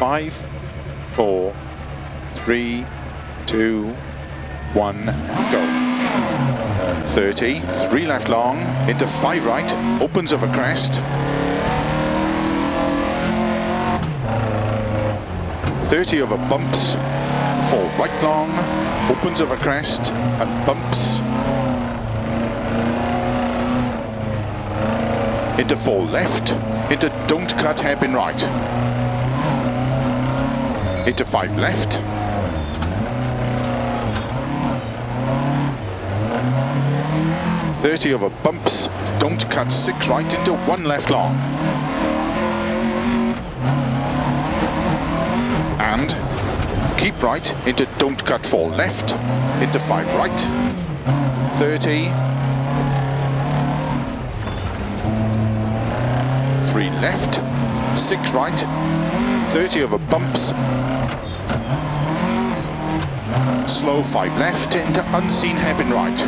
Five, four, three, two, one, go. 30, three left long, into five right, opens over crest. 30 over bumps, four right long, opens over crest, and bumps. Into four left, into don't cut hairpin right. Into five left, 30 over bumps, don't cut six right into one left long. And keep right into don't cut four left, into five right, 30, three left, six right, 30 over bumps, slow five left into unseen hairpin right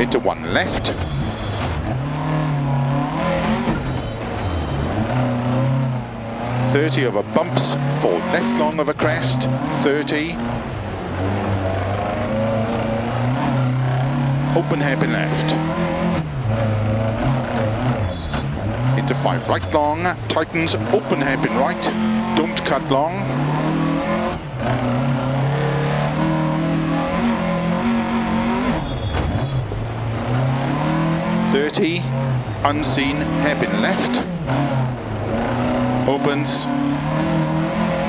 into one left. Thirty over bumps, four left long of a crest, thirty. Open hairpin left. Into five right long, tightens, open hairpin right, don't cut long. 30, unseen, hairpin left, opens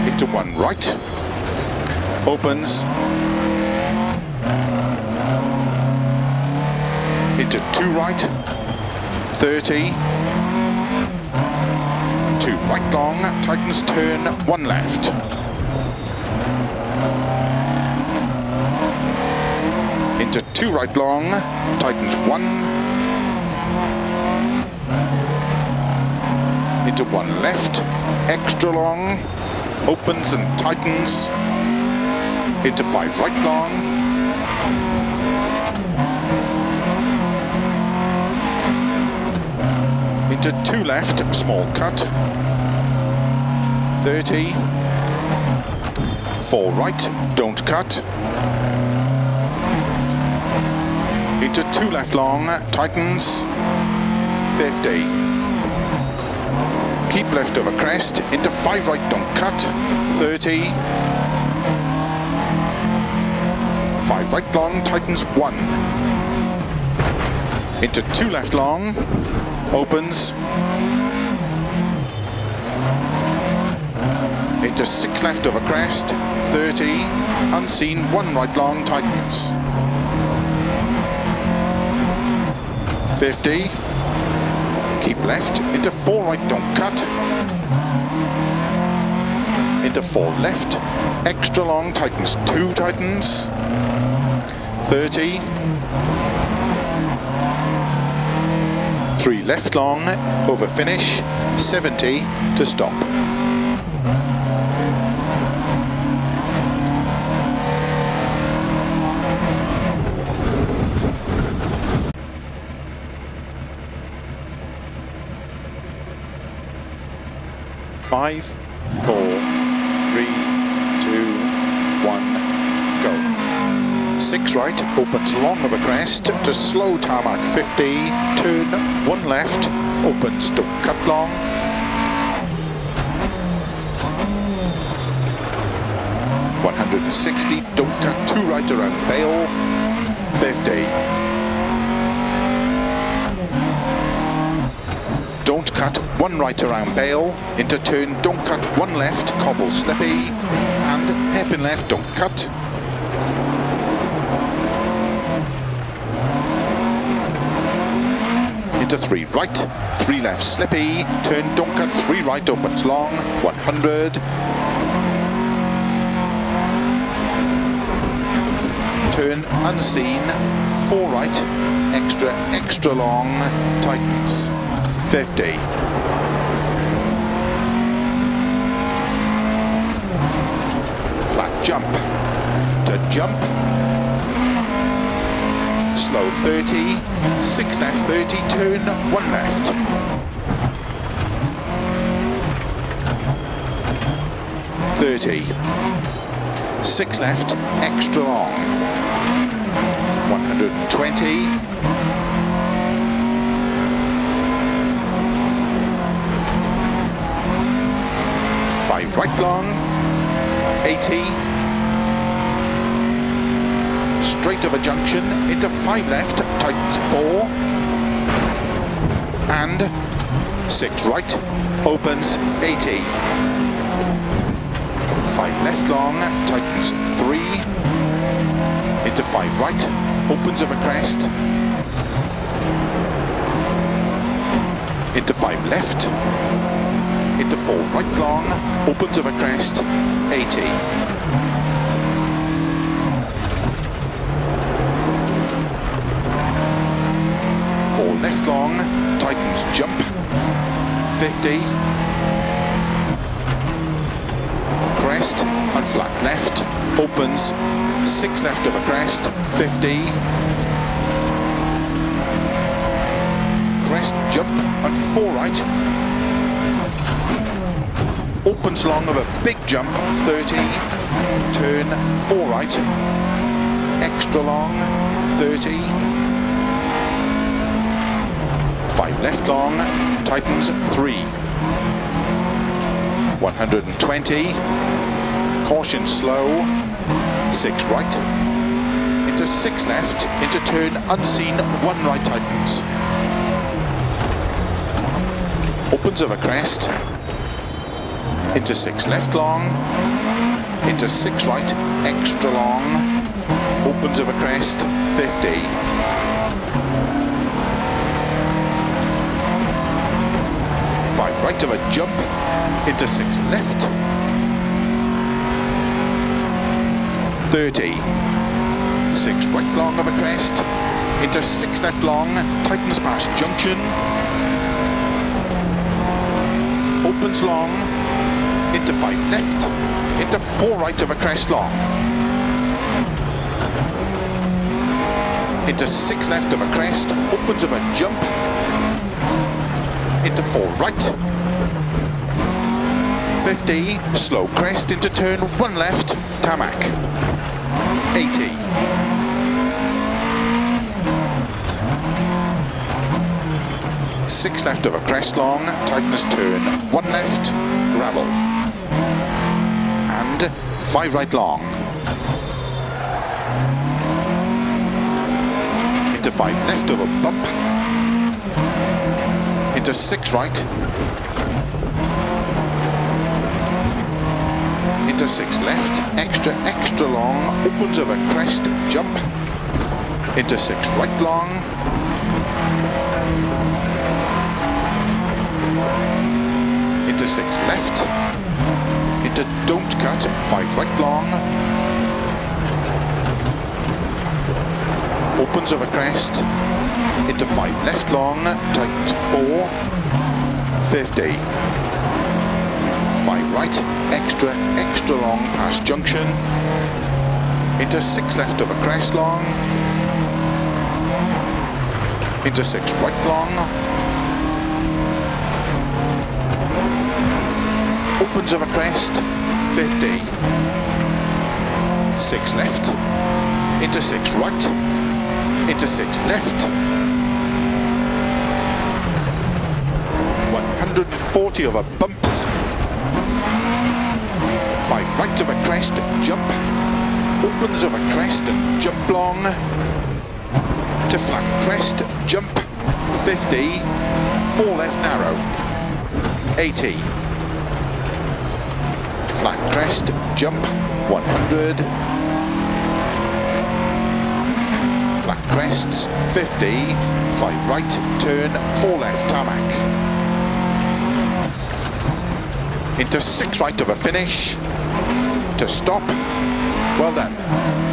into one right, opens into two right, 30, two right long, tightens turn, one left. Into two right long, tightens one, into one left, extra long, opens and tightens, into five right long, into two left, small cut, 30, four right, don't cut, into two left long, tightens, 50, keep left over crest, into 5 right don't cut, 30, 5 right long, tightens 1, into 2 left long, opens, into 6 left over crest, 30, unseen, 1 right long, tightens, 50, keep left, into four right, don't cut, into four left, extra long, tightens, two tightens, 30, three left long, over finish, 70 to stop. Five, four, three, two, one, go. Six right, opens long of a crest to slow tarmac 50, turn one left, opens to cut long. One hundred and sixty, don't cut two right around Bale, fifty. don't cut, one right around Bale, into turn, don't cut, one left, cobble slippy, and hairpin left, don't cut. Into three right, three left slippy, turn, don't cut, three right opens long, 100. Turn unseen, four right, extra, extra long, tightens. 50. Flat jump. To jump. Slow 30. 6 left 30. Turn 1 left. 30. 6 left, extra long. 120. Five right long, 80. Straight of a junction, into five left, tightens four. And six right, opens 80. Five left long, tightens three. Into five right, opens of a crest. Into five left. Into four right long, opens of a crest, 80. Four left long, tightens jump, 50. Crest and flat left, opens, six left of a crest, 50. Crest, jump and four right, opens long of a big jump, 30, turn, four right, extra long, 30, five left long, tightens, three, 120, caution slow, six right, into six left, into turn unseen, one right tightens, opens of a crest, into six left long, into six right, extra long, opens a crest, 50. Five right of a jump, into six left, 30. Six right long of a crest, into six left long, tightens past junction, opens long, into five left, into four right of a crest long. Into six left of a crest, opens of a jump, into four right. 50, slow crest into turn, one left, tarmac. 80. Six left of a crest long, tightness turn, one left, gravel. And five right long. Into five left of a bump. Into six right. Into six left, extra, extra long, opens a crest, jump. Into six right long. into six left, don't cut, five right long, opens a crest, into five. Left long, tightens four, 50, five right, extra, extra long past junction, into six left of a crest long, into six right long, opens of a crest, 50. Six left, into six right, into six left. 140 over bumps. Five right of a crest, jump. Opens of a crest and jump long. To flat crest, jump. 50. Four left narrow. 80 flat crest, jump, 100. Flat crests, 50. Five right, turn, four left, tarmac. Into six right of a finish. To stop. Well done.